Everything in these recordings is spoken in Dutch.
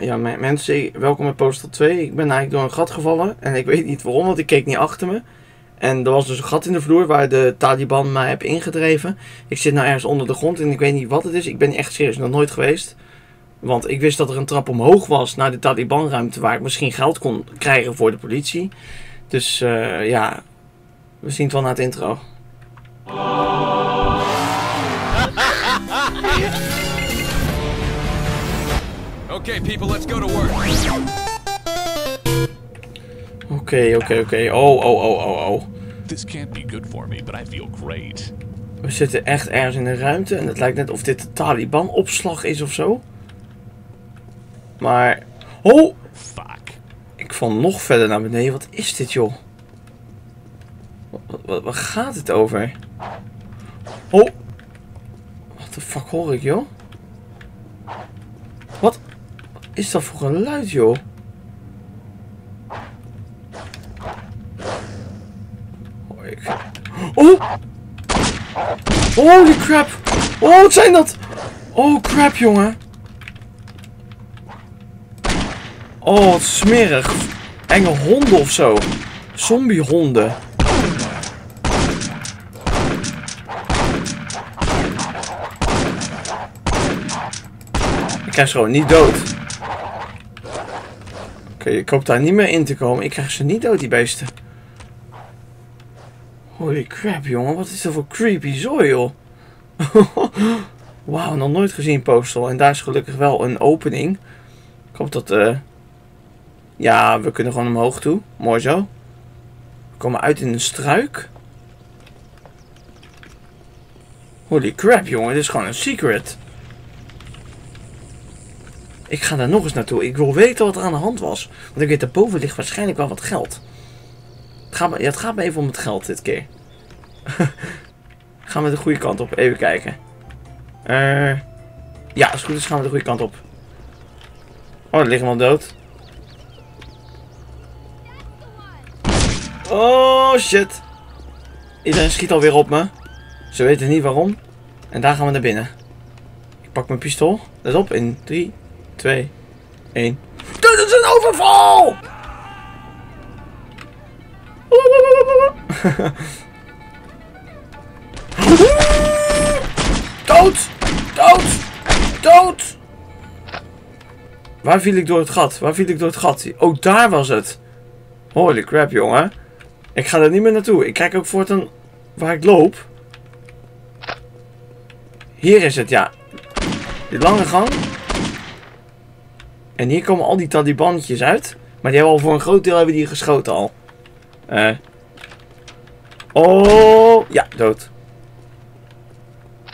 Ja, me- mensen, welkom bij Postal 2. Ik ben eigenlijk door een gat gevallen en ik weet niet waarom, want ik keek niet achter me. En er was dus een gat in de vloer waar de Taliban mij heeft ingedreven. Ik zit nou ergens onder de grond en ik weet niet wat het is. Ik ben echt serieus nog nooit geweest. Want ik wist dat er een trap omhoog was naar de Taliban-ruimte waar ik misschien geld kon krijgen voor de politie. Dus eh, ja, we zien het wel na het intro. Okay, people, let's go to work. Oké, oké, oké. Oh, oh, oh, oh, oh. This can't be good for me, but I feel great. We zitten echt ergens in een ruimte en het lijkt net of dit de Taliban-opslag is of zo. Maar. Oh! Fuck. Ik val nog verder naar beneden. Wat is dit, joh? Wat, wat, waar gaat het over? Oh! Wat de fuck hoor ik, joh? Wat? Wat is dat voor geluid, joh? Oh. Oh! Holy crap! Oh, wat zijn dat? Oh, crap, jongen. Oh, wat smerig. Enge honden of zo. Zombiehonden. Ik krijg ze gewoon niet dood. Ik hoop daar niet meer in te komen. Ik krijg ze niet dood, die beesten. Holy crap, jongen. Wat is dat voor creepy zooi, joh. Wauw, nog nooit gezien Postal. En daar is gelukkig wel een opening. Ik hoop dat... eh Ja, we kunnen gewoon omhoog toe. Mooi zo. We komen uit in een struik. Holy crap, jongen. Dit is gewoon een secret. Ik ga daar nog eens naartoe. Ik wil weten wat er aan de hand was. Want ik weet, daarboven ligt waarschijnlijk wel wat geld. Het gaat me, het gaat me even om het geld dit keer. gaan we de goede kant op. Even kijken. Eh ja, als het goed is gaan we de goede kant op. Oh, er ligt iemand dood. Oh, shit. Iedereen schiet alweer op me. Ze weten niet waarom. En daar gaan we naar binnen. Ik pak mijn pistool. Let op, in 3, 2, 1. Dit is een overval! Dood! Dood! Dood! Waar viel ik door het gat? Waar viel ik door het gat? Oh, daar was het. Holy crap, jongen. Ik ga er niet meer naartoe. Ik kijk ook voortaan waar ik loop. Hier is het, ja. Die lange gang. En hier komen al die Talibantjes uit. Maar die hebben al voor een groot deel hebben die geschoten al. Eh. Oh, ja, dood.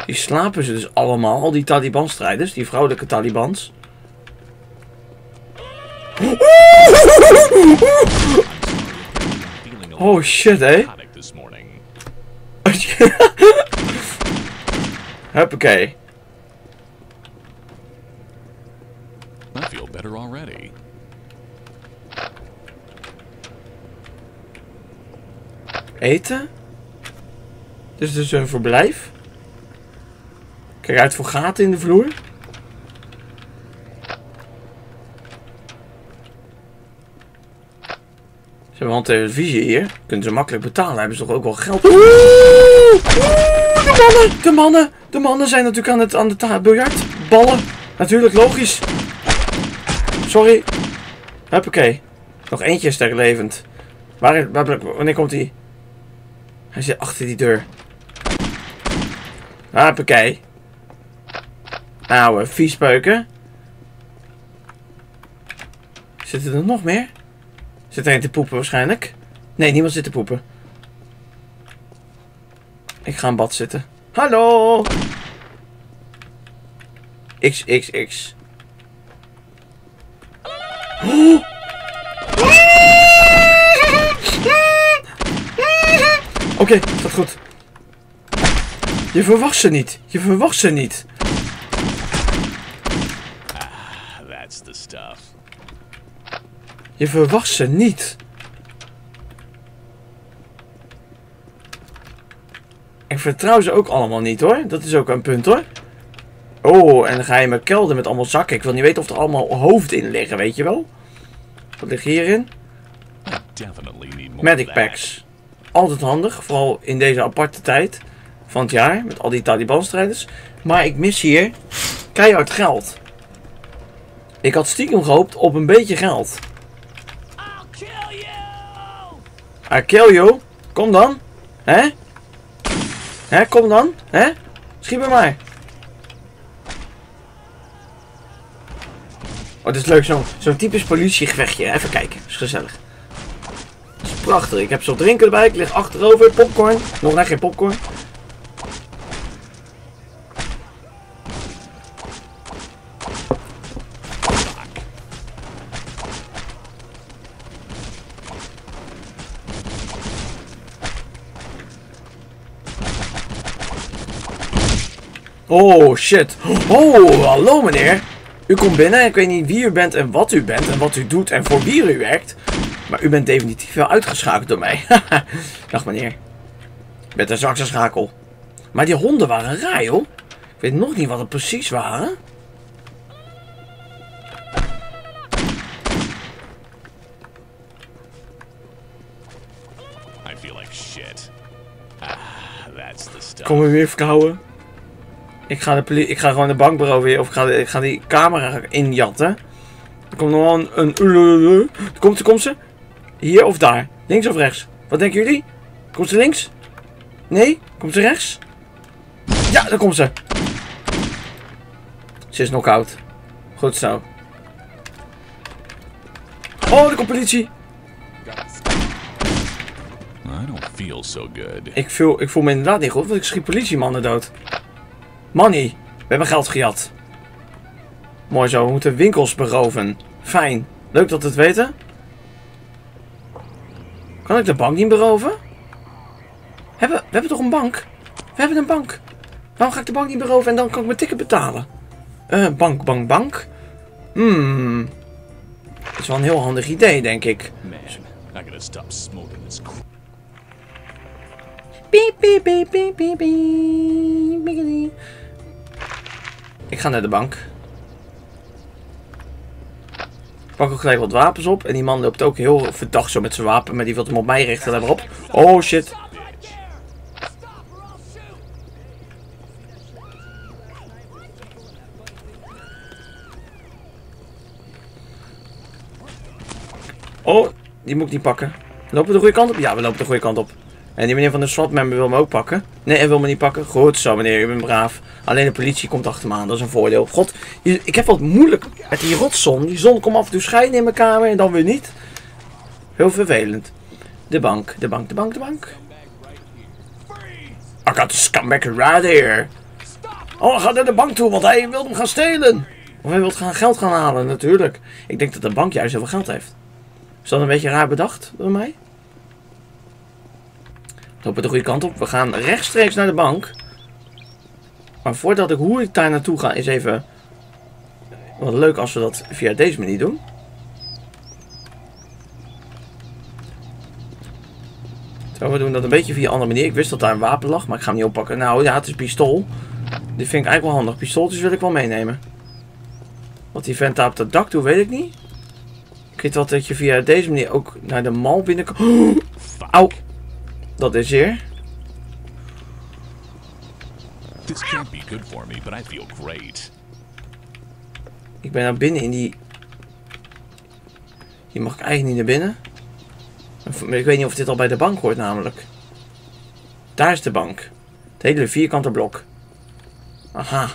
Die slapen ze dus allemaal, al die Taliban-strijders, die vrouwelijke Talibans. Oh shit, morning. Huppakee. I feel better already. Eten? Dit is dus een verblijf. Kijk uit voor gaten in de vloer. Ze hebben wel een televisie hier. Kunnen ze makkelijk betalen. Hebben ze toch ook wel geld. Oeh, oeh, de mannen, de mannen. De mannen zijn natuurlijk aan het aan de ta- biljartballen. Natuurlijk, logisch. Sorry. Huppakee. Nog eentje is daar levend. Waar, waar, wanneer komt hij? Hij zit achter die deur. Huppakee. Ouwe, viespeuken. Zitten er nog meer? Zit er een te poepen waarschijnlijk? Nee, niemand zit te poepen. Ik ga in bad zitten. Hallo! XXX. Oké, gaat goed. Je verwacht ze niet. Je verwacht ze niet. That's the stuff. Je verwacht ze niet. Ik vertrouw ze ook allemaal niet hoor. Dat is ook een punt hoor. Oh, en dan ga je mijn kelder met allemaal zakken. Ik wil niet weten of er allemaal hoofden in liggen, weet je wel? Wat ligt hierin? Medic packs. Altijd handig, vooral in deze aparte tijd van het jaar. Met al die Taliban-strijders. Maar ik mis hier keihard geld. Ik had stiekem gehoopt op een beetje geld. I kill you. Kom dan. Hè? Hè, kom dan. Hè? Schiet me maar. Oh, dit is leuk. Zo'n zo'n typisch politiegevechtje. Even kijken. is gezellig. Prachtig. Ik heb zo drinken erbij. Ik lig achterover. Popcorn. Nog net geen popcorn. Oh shit. Oh, hallo meneer. U komt binnen. Ik weet niet wie u bent en wat u bent en wat u doet en voor wie u werkt. Maar u bent definitief wel uitgeschakeld door mij. Dag meneer. Ben de zwakste schakel. Maar die honden waren raar joh. Ik weet nog niet wat het precies waren. I feel like shit. Ah, that's the stuff. Kom er weer verkouden. Ik ga, de ik ga gewoon de bank beroven of ik ga, ik ga die camera injatten. Er komt nog wel een... een er komt, er komt ze. Hier of daar? Links of rechts? Wat denken jullie? Komt ze links? Nee? Komt ze rechts? Ja, daar komt ze. Ze is knock-out. Goed zo. Oh, er komt politie. I don't feel so good. Ik voel, ik voel me inderdaad niet goed, want ik schiet politiemannen dood. Money, we hebben geld gejat. Mooi zo, we moeten winkels beroven. Fijn. Leuk dat we het weten. Kan ik de bank niet beroven? Hebben, we hebben toch een bank? We hebben een bank. Waarom ga ik de bank niet beroven en dan kan ik mijn ticket betalen? Eh, bank, bank, bank. Hmm. Dat is wel een heel handig idee, denk ik. Man, I stop smoking this piep, piep, piep, piep, piep, piep. Ik ga naar de bank. Ik pak ook gelijk wat wapens op. En die man loopt ook heel verdacht zo met zijn wapen. Maar die wil hem op mij richten. Let maar op. Oh shit. Oh, die moet ik niet pakken. Lopen we de goede kant op? Ja, we lopen de goede kant op. En die meneer van de SWAT-member wil me ook pakken. Nee, hij wil me niet pakken. Goed zo, meneer. Ik ben braaf. Alleen de politie komt achter me aan. Dat is een voordeel. God, ik heb wat moeilijk met die rotzon. Die zon komt af en toe schijnen in mijn kamer en dan weer niet. Heel vervelend. De bank, de bank, de bank, de bank. I got the scumbag right here. Oh, gaat naar de bank toe, want hij wil hem gaan stelen. Of hij wil gaan geld gaan halen, natuurlijk. Ik denk dat de bank juist heel veel geld heeft. Is dat een beetje raar bedacht door mij? Lopen de goede kant op. We gaan rechtstreeks naar de bank. Maar voordat ik hoe ik daar naartoe ga, is even. Wat leuk als we dat via deze manier doen. Zo, we doen dat een beetje via een andere manier. Ik wist dat daar een wapen lag, maar ik ga hem niet oppakken. Nou ja, het is pistool. Die vind ik eigenlijk wel handig. Pistooltjes wil ik wel meenemen. Wat die vent daar op dat dak doet, weet ik niet. Ik weet wel dat je via deze manier ook naar de mal binnenkomt. Auw. Dat is hier. This can't be good for me, but I feel great. Ik ben naar binnen in die... Hier mag ik eigenlijk niet naar binnen. Ik weet niet of dit al bij de bank hoort namelijk. Daar is de bank. Het hele vierkante blok. Aha.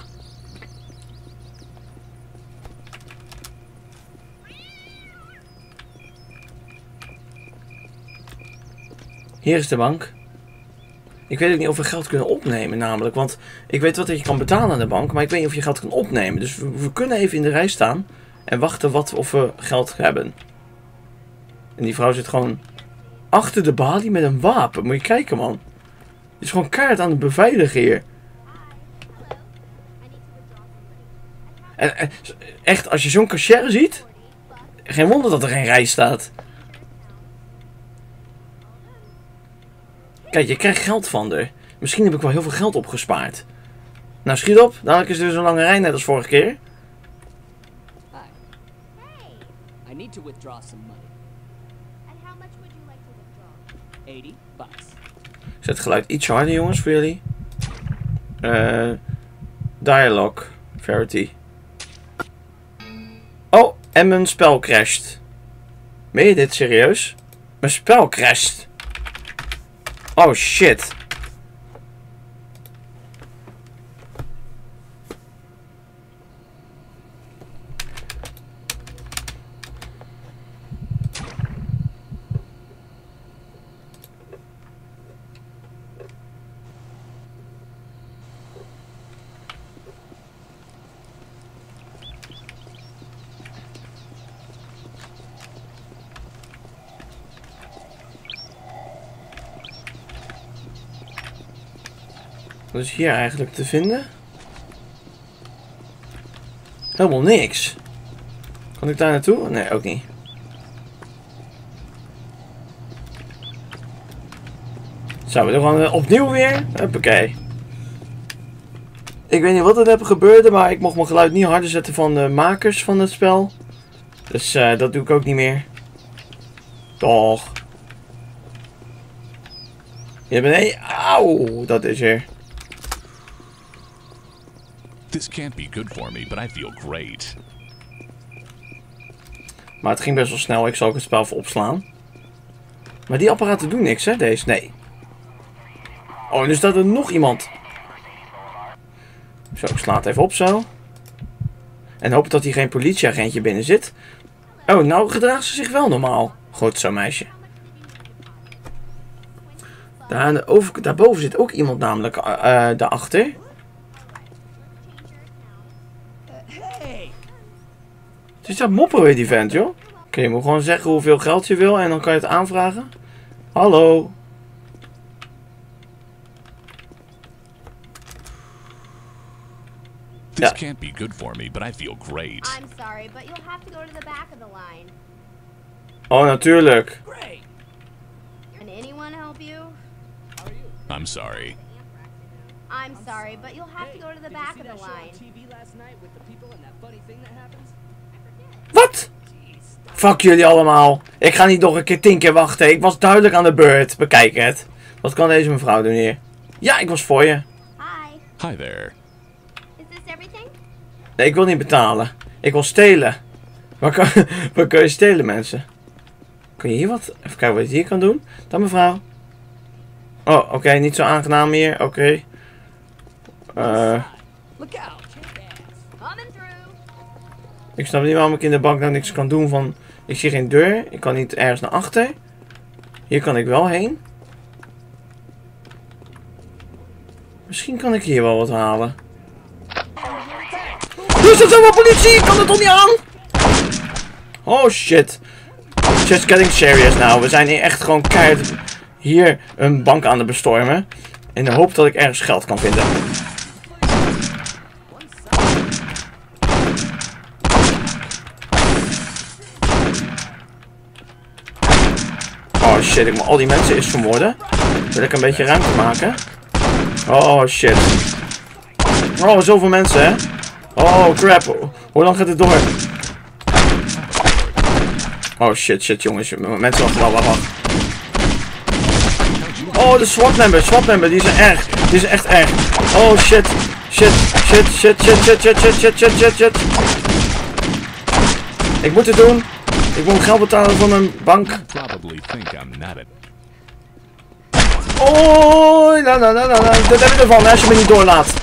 Hier is de bank. Ik weet ook niet of we geld kunnen opnemen namelijk. Want ik weet wat dat je kan betalen aan de bank. Maar ik weet niet of je geld kan opnemen. Dus we, kunnen even in de rij staan. En wachten wat of we geld hebben. En die vrouw zit gewoon achter de balie met een wapen. Moet je kijken man. Die is gewoon kaart aan het beveiligen hier. En, echt, als je zo'n cashier ziet. Geen wonder dat er geen rij staat. Kijk, je krijgt geld van haar. Misschien heb ik wel heel veel geld opgespaard. Nou, schiet op. Dadelijk is er weer zo'n lange rij net als vorige keer. I need to withdraw some money. And how much would you like to withdraw? 80 bucks. Ik zet het geluid iets harder, jongens, voor jullie. Eh dialogue. Verity. Oh, en mijn spel crasht. Meen je dit serieus? Mijn spel crasht. Oh shit. Wat is hier eigenlijk te vinden? Helemaal niks. Kan ik daar naartoe? Nee, ook niet. Zo, we doen gewoon opnieuw weer. Huppakee. Ik weet niet wat er heb gebeurde, maar ik mocht mijn geluid niet harder zetten van de makers van het spel. Dus eh, dat doe ik ook niet meer. Toch. Hier beneden. Auw, dat is er. This can't be good for me, but I feel great. Maar het ging best wel snel. Ik zal ook het spel even opslaan. Maar die apparaten doen niks, hè? Deze, nee. Oh, er staat er nog iemand. Zo, ik sla het even op zo. En hoop dat hier geen politieagentje binnen zit. Oh, nou gedraagt ze zich wel normaal. Goed zo, meisje. Daar de over, daarboven zit ook iemand namelijk uh, daarachter. Hey! Dus dat mopperen weer die vent, joh. Oké, je moet gewoon zeggen hoeveel geld je wil en dan kan je het aanvragen. Hallo. This can't be good for me, but I feel great. I'm sorry, but you'll have to go to the back of the line. Oh, natuurlijk. Great! Can anyone help you? How are you? I'm sorry. I'm sorry, but you'll have to go to the back of see the that show on line. Wat? Fuck jullie allemaal. Ik ga niet nog een keer tien keer wachten. Ik was duidelijk aan de beurt. Bekijk het. Wat kan deze mevrouw doen hier? Ja, ik was voor je. Hi. Hi there. Is this everything? Nee, ik wil niet betalen. Ik wil stelen. Waar kan, waar kun je stelen, mensen? Kun je hier wat... Even kijken wat je hier kan doen. Dan mevrouw. Oh, oké. niet zo aangenaam meer. Oké. Eh, Look through. Ik snap niet waarom ik in de bank nou niks kan doen van... Ik zie geen deur. Ik kan niet ergens naar achter. Hier kan ik wel heen. Misschien kan ik hier wel wat halen. Er staat zoveel politie! Ik kan het toch niet aan? Oh shit. Just getting serious now. We zijn hier echt gewoon keihard hier een bank aan het bestormen. In de hoop dat ik ergens geld kan vinden. Shit, ik moet al die mensen eens vermoorden. Wil ik een beetje ruimte maken? Oh shit. Oh, zoveel mensen hè. Oh crap. Hoe lang gaat het door? Oh shit, shit jongens. Mensen wacht, wacht, wacht. Oh, de SWAT member, SWAT member, die is erg. Die is echt erg. Oh. Shit, shit, shit, shit, shit, shit, shit, shit, shit, shit, shit. Ik moet het doen. Ik moet geld betalen voor mijn bank. Oh, nou, nou, nou, nou, nou. Dat heb ik ervan als je me niet doorlaat.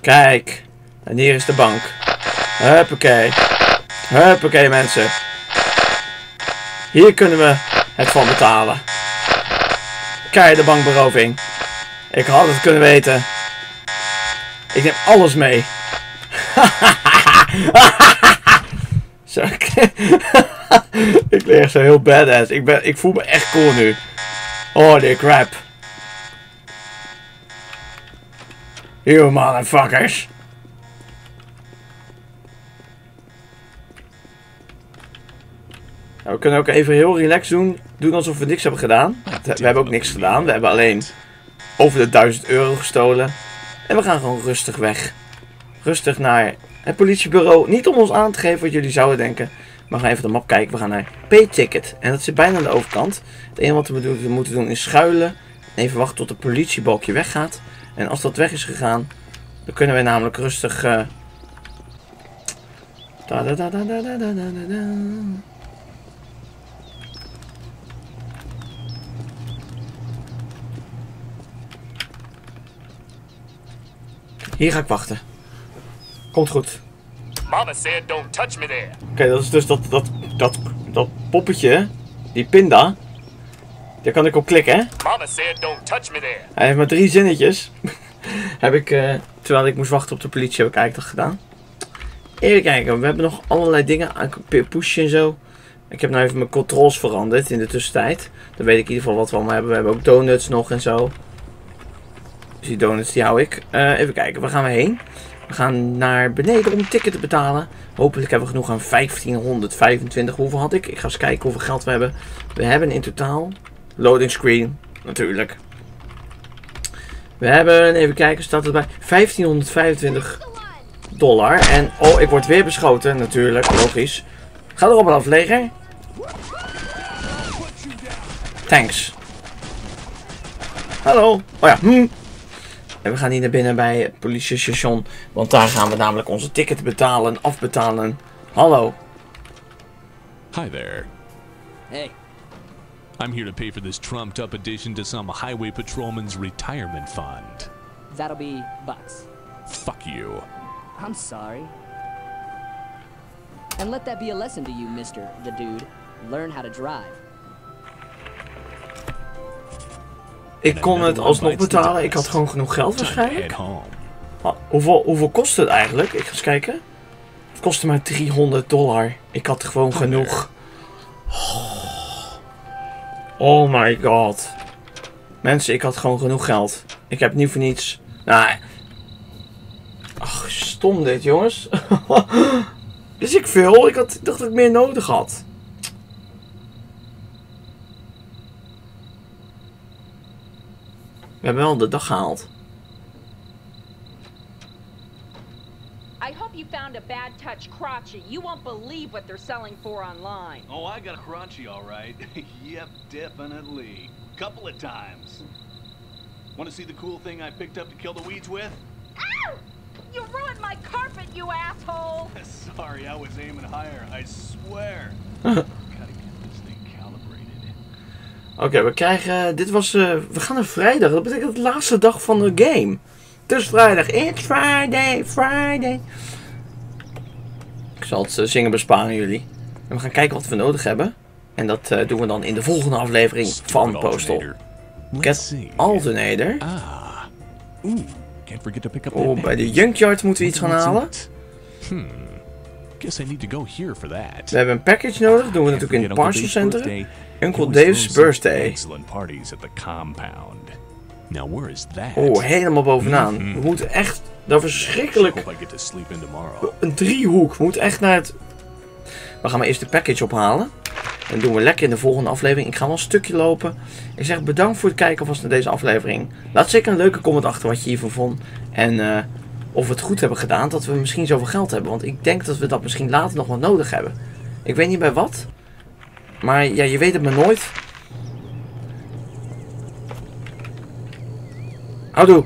Kijk. En hier is de bank. Huppakee. Huppakee mensen. Hier kunnen we het van betalen. Kijk de bankberoving. Ik had het kunnen weten. Ik neem alles mee. ik, lig echt zo heel badass. Ik, ben, ik voel me echt cool nu. Die crap. You motherfuckers. Ja, we kunnen ook even heel relaxed doen. Doen alsof we niks hebben gedaan. We hebben ook niks gedaan. We hebben alleen over de 1000 euro gestolen. En we gaan gewoon rustig weg. Rustig naar het politiebureau. Niet om ons aan te geven wat jullie zouden denken. Maar we gaan even de map kijken. We gaan naar P-ticket. En dat zit bijna aan de overkant. Het enige wat we moeten doen is schuilen. En even wachten tot het politiebalkje weggaat. En als dat weg is gegaan, dan kunnen we namelijk rustig. eh da-da-da-da-da-da-da-da. Hier ga ik wachten. Komt goed. Mama said don't touch me there. Oké, dat is dus dat, dat, dat, dat poppetje, die pinda. Daar kan ik op klikken, hè? Mama said don't touch me there. Hij heeft maar drie zinnetjes. heb ik, eh, terwijl ik moest wachten op de politie, heb ik eigenlijk dat gedaan. Even kijken, we hebben nog allerlei dingen. aan- Pushen en zo. Ik heb nou even mijn controls veranderd in de tussentijd. Dan weet ik in ieder geval wat we allemaal hebben. We hebben ook donuts nog en zo. Die donuts die hou ik. Eh, even kijken, waar gaan we heen? We gaan naar beneden om een ticket te betalen. Hopelijk hebben we genoeg aan 1525. Hoeveel had ik? Ik ga eens kijken hoeveel geld we hebben. We hebben in totaal... Loading screen, natuurlijk. We hebben, even kijken, staat erbij 1525 dollar. En, oh, ik word weer beschoten, natuurlijk, logisch. Ga erop af, leger. Thanks. Hallo. Oh ja, hm. En we gaan hier naar binnen bij het politiestation. Want daar gaan we namelijk onze ticket betalen, afbetalen. Hallo. Hi there. Hey, I'm here to pay for this trumped up addition to some highway patrolman's retirement fund. that'll be bucks. Fuck you. I'm sorry. And let that be a lesson to you, Mr. the Dude. Learn how to drive. Ik kon het alsnog betalen. Ik had gewoon genoeg geld waarschijnlijk. hoeveel, hoeveel kost het eigenlijk? Ik ga eens kijken. Het kostte maar 300 dollar. Ik had gewoon genoeg. Oh my god. Mensen, ik had gewoon genoeg geld. Ik heb niet voor niets. Nou. Ach, stom dit, jongens. Is ik veel? Ik, had, ik dacht dat ik meer nodig had. We hebben wel de dag gehaald. I hope you found a bad touch crotchet. You won't believe what they're selling for online. Oh, I got a crunchy, all right. yep, definitely. Couple of times. Want to see the cool thing I picked up to kill the weeds with? Ow! You ruined my carpet, you asshole! Sorry, I was aiming higher. I swear. Oké, we krijgen. Dit was. eh, we gaan naar vrijdag. Dat betekent de laatste dag van de game. Het is vrijdag. It's Friday, Friday. Ik zal het eh, zingen besparen jullie. En we gaan kijken wat we nodig hebben. En dat eh, doen we dan in de volgende aflevering van Postal. Get. Alternator. Ah. Ooh. Can't forget to pick up Oh, bij de. Junkyard moeten we iets gaan halen. it? Guess I need to go here for that. We hebben een package nodig. Doen we natuurlijk in het Uncle Uncle Dave's birthday. Excellent parties at the compound. Now where is that? Oh, helemaal bovenaan. Mhm. We moeten echt. Dat verschrikkelijk. Een driehoek. We moeten echt naar het... We gaan maar eerst de package ophalen. En doen we lekker in de volgende aflevering. Ik ga wel een stukje lopen. Ik zeg bedankt voor het kijken alvast naar deze aflevering. Laat zeker een leuke comment achter wat je hiervan vond. En eh, of we het goed hebben gedaan. Dat we misschien zoveel geld hebben. Want ik denk dat we dat misschien later nog wel nodig hebben. Ik weet niet bij wat. Maar ja, je weet het maar nooit. Houdoe.